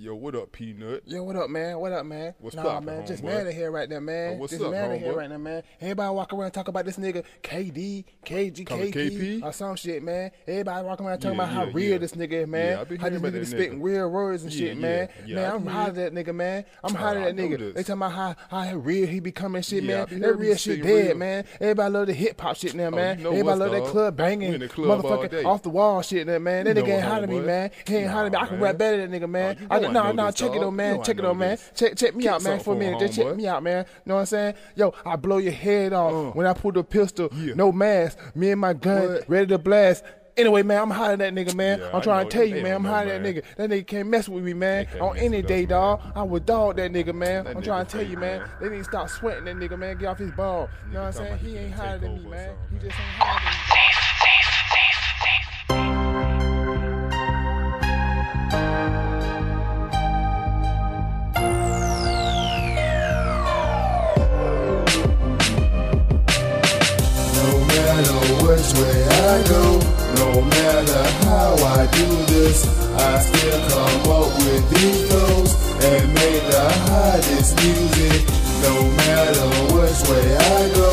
Yo, what up, Peanut? Yo, what up, man? What up, man? What's nah, poppin', man, just mad in here right now, man. Oh, what's just up, mad in here right now, man. Everybody walk around talk about this nigga KD, KG, KP, KP? or some shit, man. Everybody walking around talking Yeah, about how yeah, real yeah. this nigga is, man. Yeah, I been how this nigga be spitting real words and shit, man. man, I'm hot at that nigga, man. I'm Oh, hot at that nigga. They talking about how how real he becoming shit, man. That real shit dead, man. Everybody love the hip hop shit now, oh, man. Everybody love that club banging, in the club all motherfucking off the wall shit, now, man. That nigga ain't hot at me, man. He ain't hot at me. I can rap better than that nigga, man. I know nah, check it on, man. You know I check it on, man. Check, check me Kick out, man, for a minute. Just check me out, man. Know what I'm saying? Yo, I blow your head off Uh. when I pull the pistol. Yeah. No mask. Me and my gun What? ready to blast. Anyway, man, I'm at that nigga, man. Yeah, I'm trying to tell you, man. I'm don't hot know, at that nigga. That nigga can't mess with me, man. On any day, dog. I would dog that nigga, man. That I'm nigga trying to tell you, man. man. They need to stop sweating that nigga, man. Get off his ball. You know what I'm saying? He ain't higher than me, man. He just ain't higher than me. Which way I go, no matter how I do this, I still come up with these flows and make the hottest music. No matter which way I go,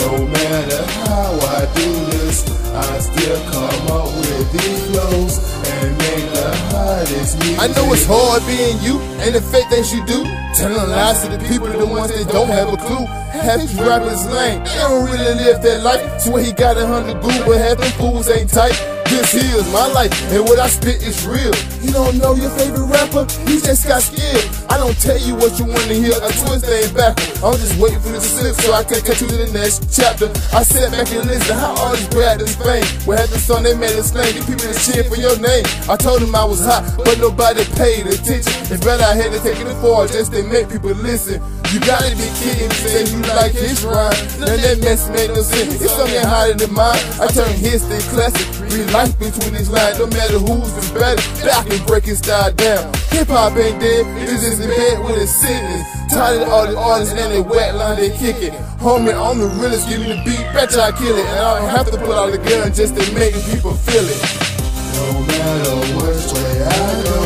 no matter how I do this, I still come up with these flows and make the music. I know it's hard being you and the fake things you do. Telling lies to the people, the ones that don't have a clue. These rappers lame, they don't really live that life. Swear he got a hundred goo, but half them fools ain't tight. This is my life, and what I spit is real. You don't know your favorite rapper? He just got scared. I don't tell you what you want to hear, a twist ain't backward. I'm just waiting for this slip so I can catch you to the next chapter. I sat back and listened how all these grab this fame. What happened, son? They made a slang. These people is cheering for your name. I told them I was hot, but nobody paid attention. It's better I had to take it forward just to make people listen. You gotta be kidding me, say you like his rhyme. Of that mess made no sense. It's something hotter than mine. I turn hits to classic. Life between these lines, no matter who's the better. I can break his style down. Hip hop ain't dead, it's just in bed with a sickness. Tired of all the artists and they wet line they kick it. Homie, I'm the realest, give me the beat, bet I kill it. And I don't have to pull out the gun just to make people feel it. No matter which way I go,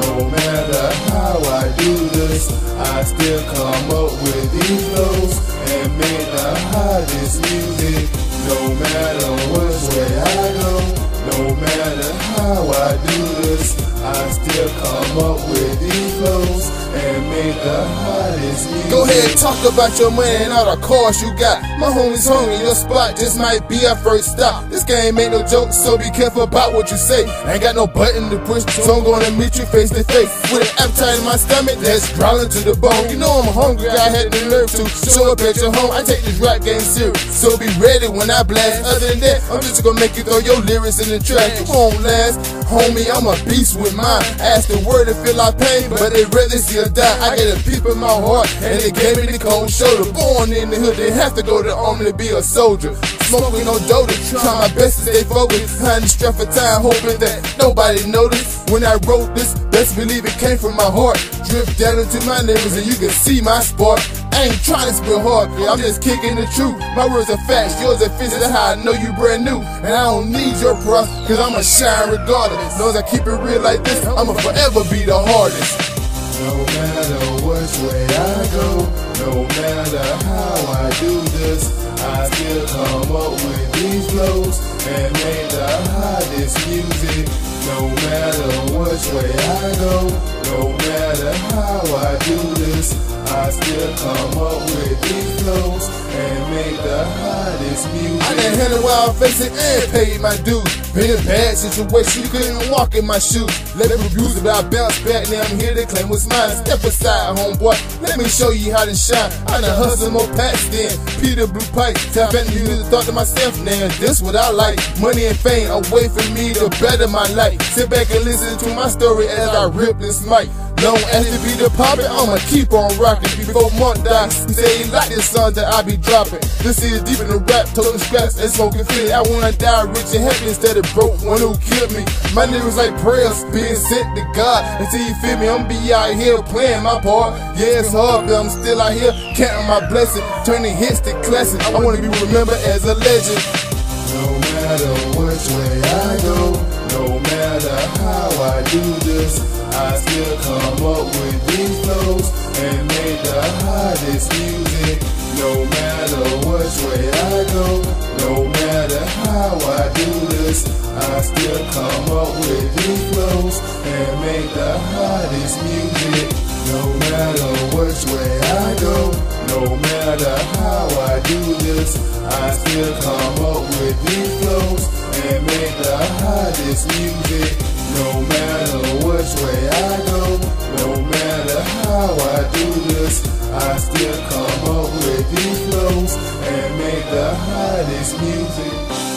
no matter how I do this, I still come up with these flows and make the hottest music. No matter which way I go, no matter how I do this, I still come up with these flows and make the hottest music. Go ahead, and talk about your money and all the cars you got. My homies hungry, your spot just might be our first stop. This game ain't no joke, so be careful about what you say. I ain't got no button to push, so I'm gonna meet you face to face. With an appetite in my stomach that's growling to the bone. You know I'm hungry, I had the nerve to show up at your home. I take this rap game serious, so be ready when I blast. Other than that, I'm just gonna make you throw your lyrics in the trash. You won't last, homie. I'm a beast with mine. Ask the word to feel our pain, but they'd rather see us die. I get a peep in my heart, and they gave me the cold shoulder. Born in the hood, they have to go to the army to be a soldier. Smoking no doda, try my best to stay focused. Behind the strap for time, hoping that nobody noticed. When I wrote this, best believe it came from my heart. Drip down into my neighbors, and you can see my spark. I ain't trying to spit hard. I'm just kicking the truth. My words are facts, yours are. That's how I know you brand new. And I don't need your props, cause I'ma shine regardless. Knows I keep it real like this, I'ma forever be the hardest. No matter which way I go, no matter how I do this, I still come up with these flows and make the hottest music. No matter which way I go, no matter how I do this, I still come up with these flows and make the hottest music. I done handled wild facing and paid my dues. Been in bad situation, you couldn't walk in my shoes. Let me abuse it, but I bounce back. Now I'm here to claim what's mine. Step aside, homeboy. Let me show you how to shine. I done hustle more packs than Peter Blue Pipe. Tap into the thought to myself, now this what I like. Money and fame away from me to better my life. Sit back and listen to my story as I rip this mic. Long as it be the poppin', I'ma keep on rockin'. Before month die, say like this song that I be dropping. This is deep in the rap, total scraps and smoking fit. I wanna die rich and happy instead of broke, one who killed me. My lyrics like prayers being sent to God. Until you feel me, I'm be out here playing my part. Yeah, it's hard, but I'm still out here counting my blessing, turning hits to classic. I wanna be remembered as a legend. No matter which way I go, no matter how I do this, I still come up with these flows and make the hottest music. No matter which way I go, no matter how I do this, I still come up with these flows and make the hottest music. No matter which way I go, no matter how I do this, I still come up with these flows and make the hottest music. No matter which way I go, no matter how I do this, I still come up with these flows and make the hottest music.